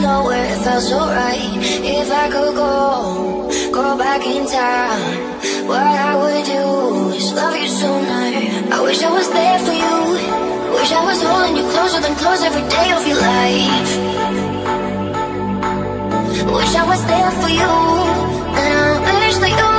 nowhere, it felt so right. If I could go, go back in time What I would do is love you sooner I wish I was there for you. Wish I was holding you closer than close every day of your life. Wish I was there for you. And I wish that you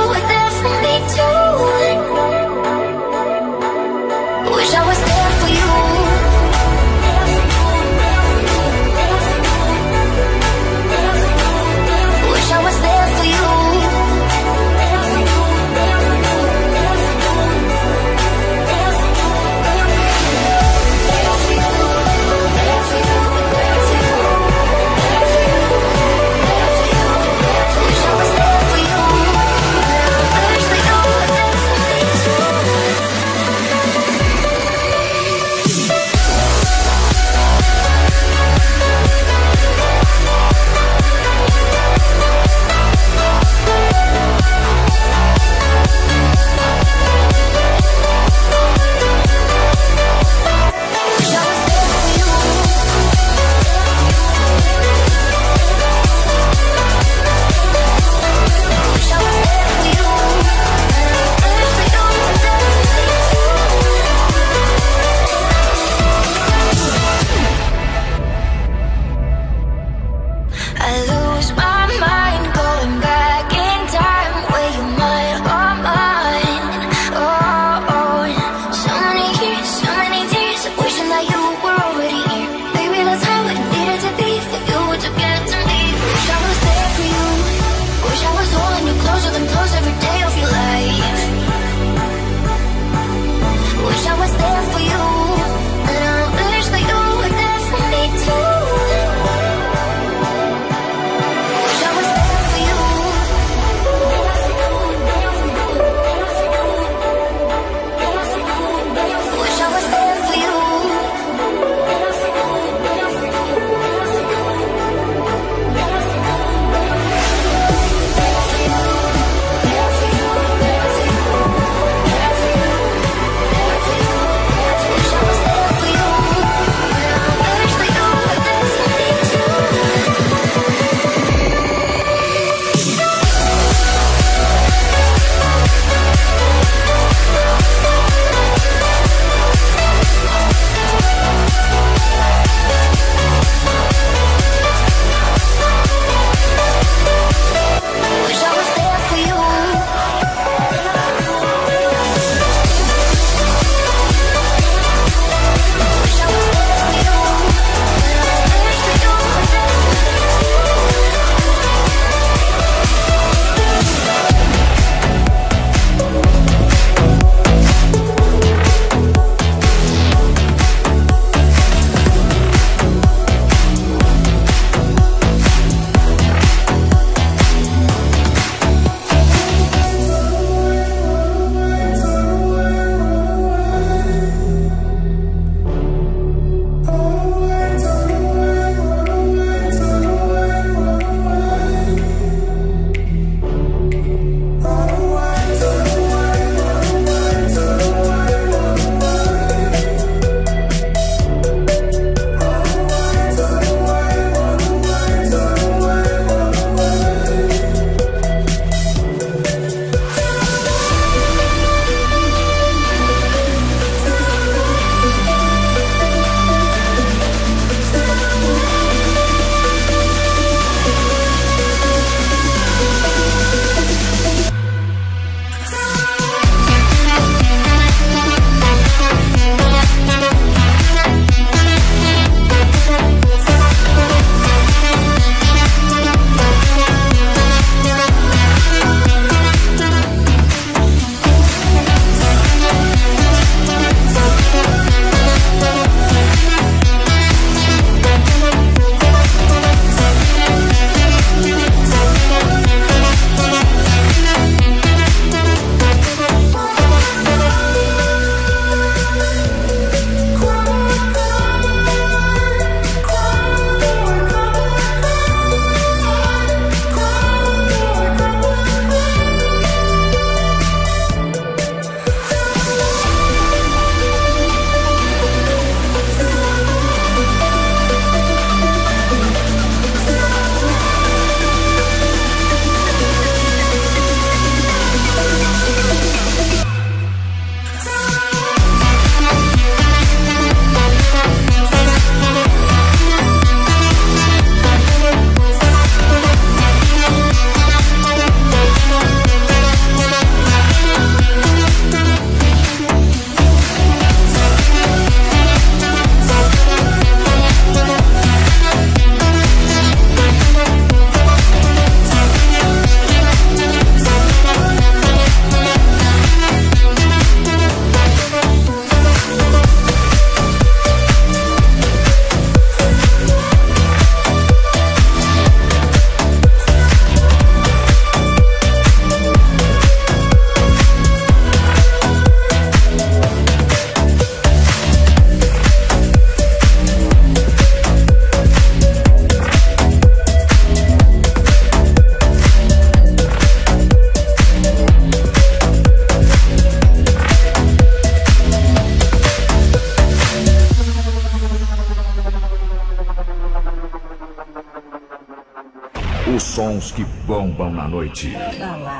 sons que bombam na noite.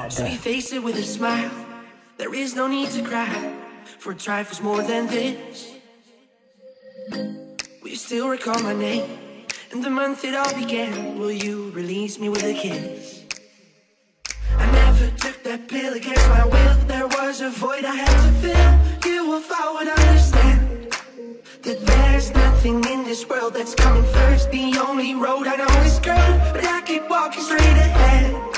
So we face it with a smile. There is no need to cry for trifles more than this. Will you still recall my name and the month it all began? Will you release me with a kiss? I never took that pill against my will. There was a void I had to fill. You, if I would understand that there's nothing in this world that's coming first. The only road I know is curved, but I keep walking straight ahead.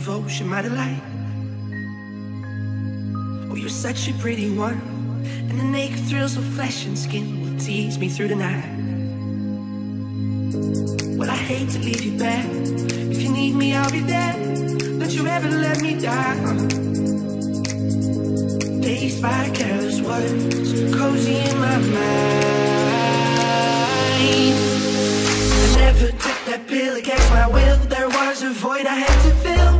Devotion, my delight. Oh, you're such a pretty one. And the naked thrills of flesh and skin will tease me through the night. Well, I hate to leave you back. If you need me, I'll be there. Don't you ever let me down. Dazed by careless words, cozy in my mind. I never took that pill against my will. There was a void I had to fill.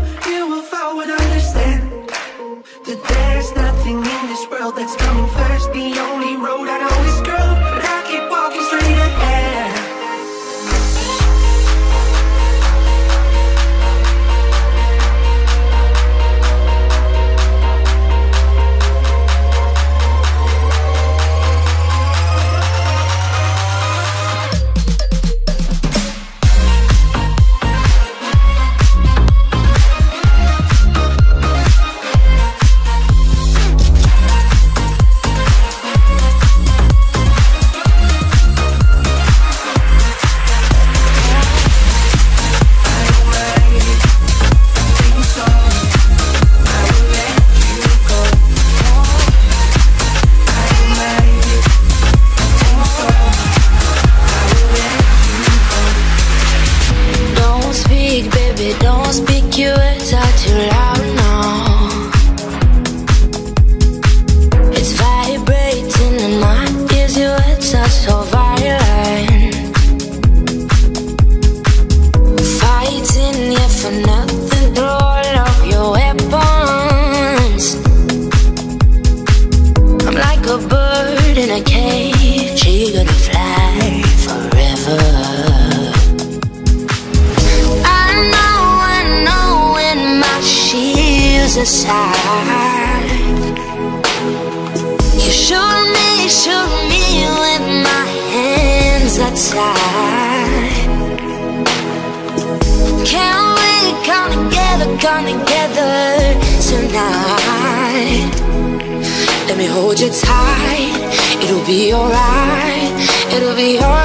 Be alright. It'll be alright.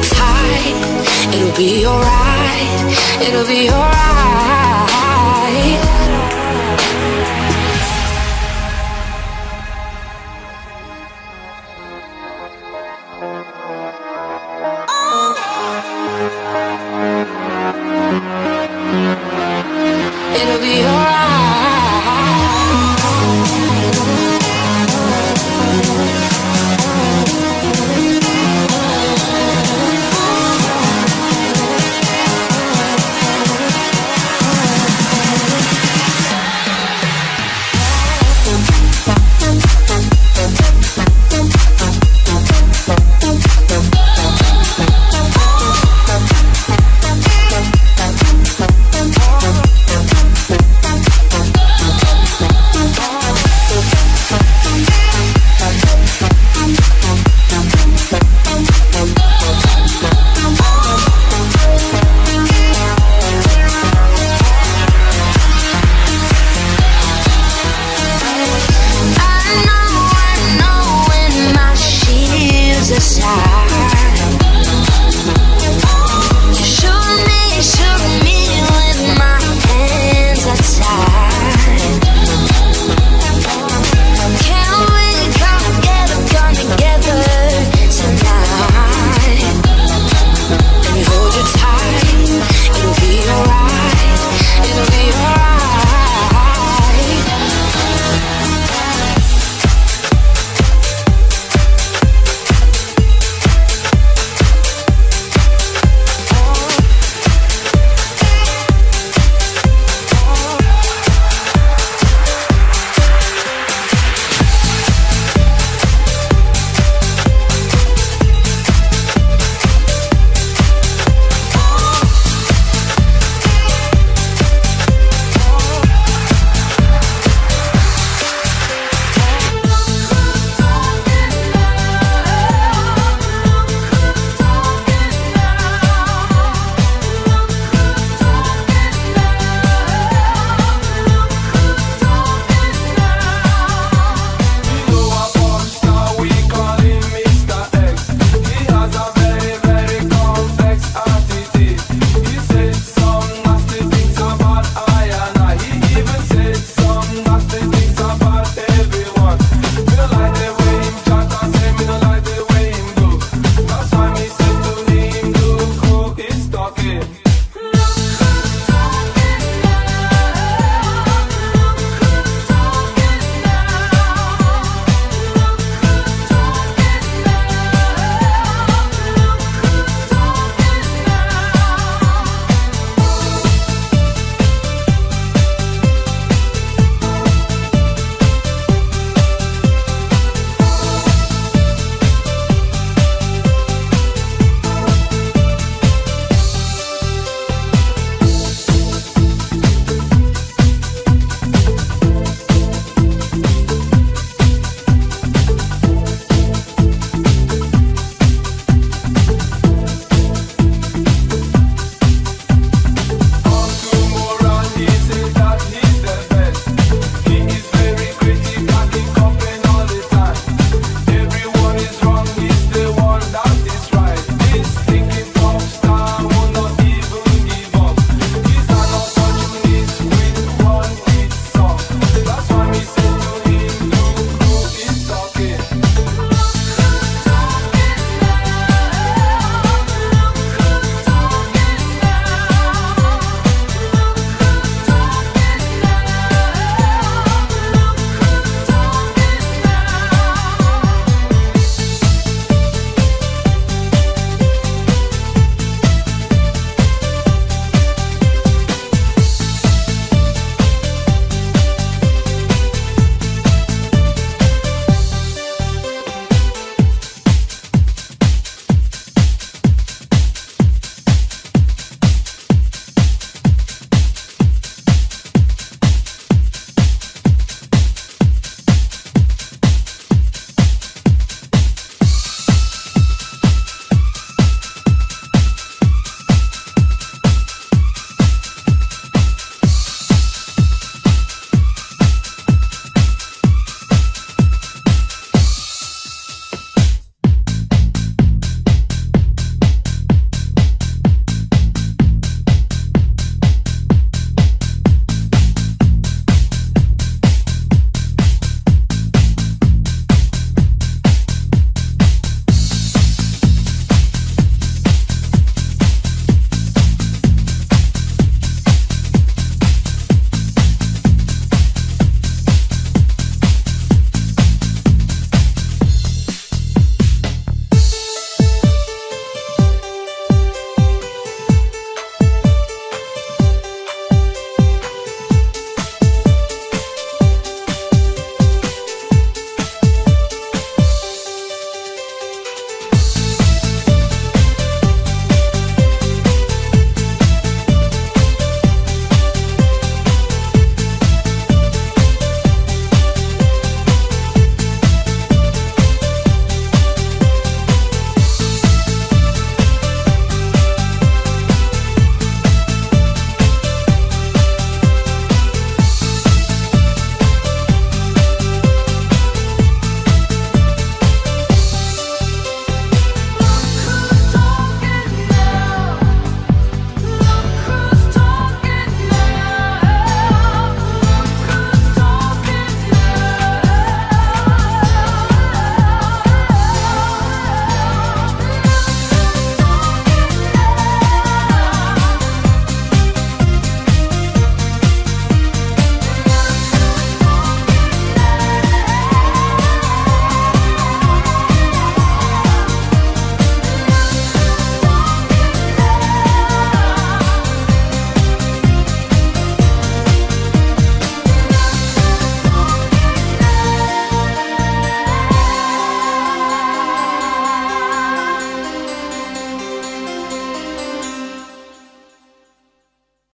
Tight. It'll be alright. It'll be alright.